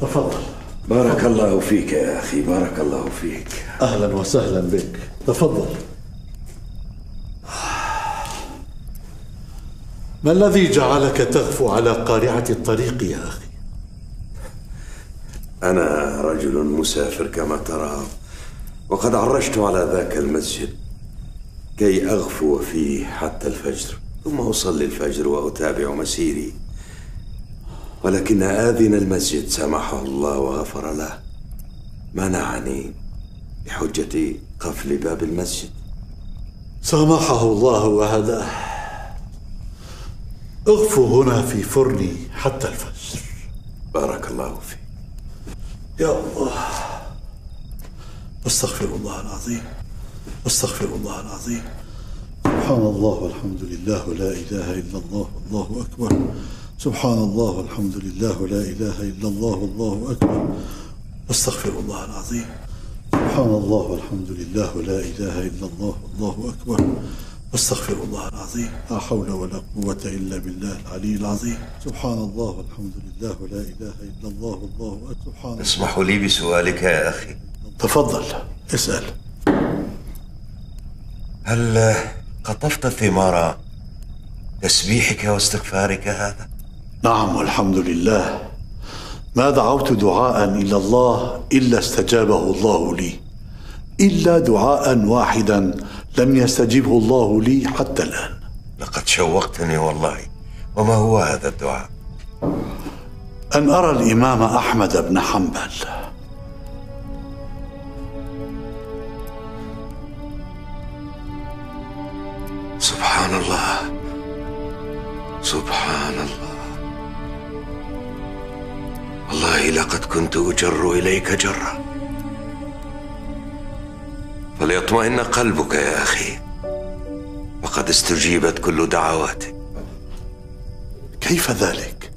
تفضل. بارك الله فيك يا أخي بارك الله فيك. أهلا وسهلا بك. تفضل. ما الذي جعلك تغفو على قارعة الطريق يا أخي؟ أنا رجل مسافر كما ترى وقد عرجت على ذاك المسجد كي أغفو فيه حتى الفجر ثم أصلي الفجر وأتابع مسيري. ولكن آذن المسجد سمحه الله وغفر له. منعني بحجة قفل باب المسجد. سامحه الله وهداه اغفو هنا في فرني حتى الفجر. بارك الله فيك. يا الله. أستغفر الله العظيم. أستغفر الله العظيم. سبحان الله والحمد لله. ولا إله إلا الله. والله أكبر. سبحان الله والحمد لله ولا إله إلا الله والله أكبر. أستغفر الله العظيم. سبحان الله والحمد لله ولا إله إلا الله والله أكبر. أستغفر الله العظيم. لا حول ولا قوة إلا بالله العلي العظيم. سبحان الله والحمد لله ولا إله إلا الله والله أكبر. سبحان لي بسؤالك يا أخي. تفضل. اسأل. هل قطفت ثمار تسبيحك واستغفارك هذا؟ نعم والحمد لله. ما دعوت دعاء إلى الله إلا استجابه الله لي. إلا دعاء واحدا لم يستجبه الله لي حتى الآن. لقد شوقتني والله. وما هو هذا الدعاء؟ أن أرى الإمام أحمد بن حنبل. سبحان الله. سبحان الله. والله لقد كنت أجر إليك جرا. فليطمئن قلبك يا أخي. فقد استجيبت كل دعواتك كيف ذلك؟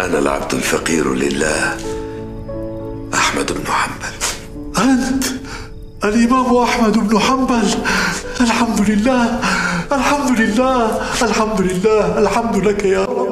أنا العبد الفقير لله أحمد بن حنبل. أنت الإمام أحمد بن حنبل. الحمد لله. الحمد لله الحمد لله الحمد لك يا رب.